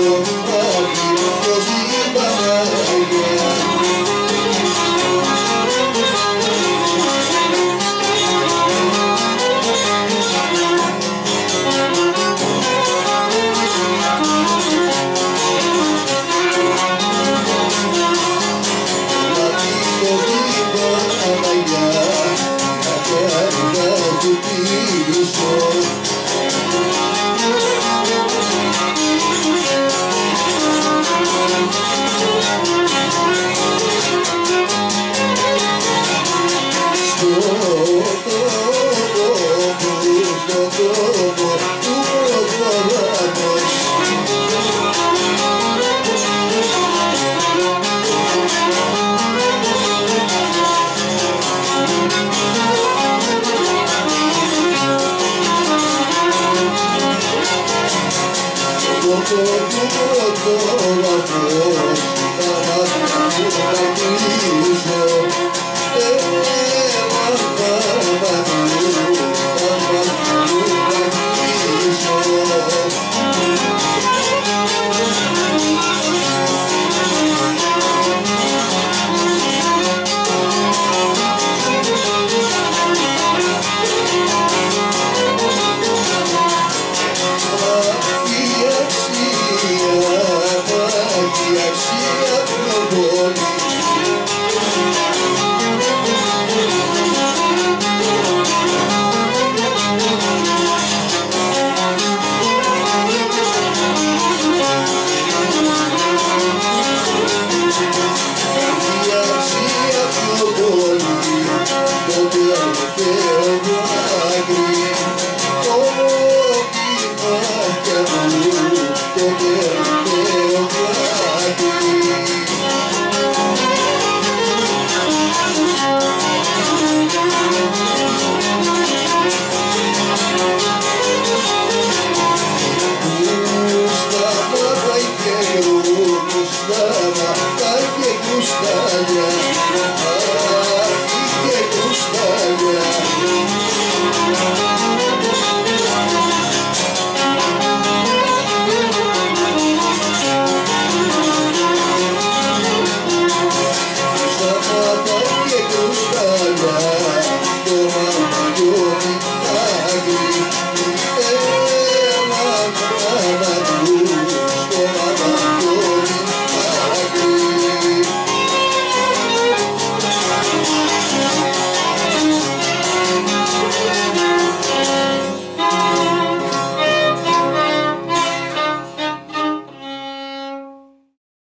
Thank you. so good, Yeah,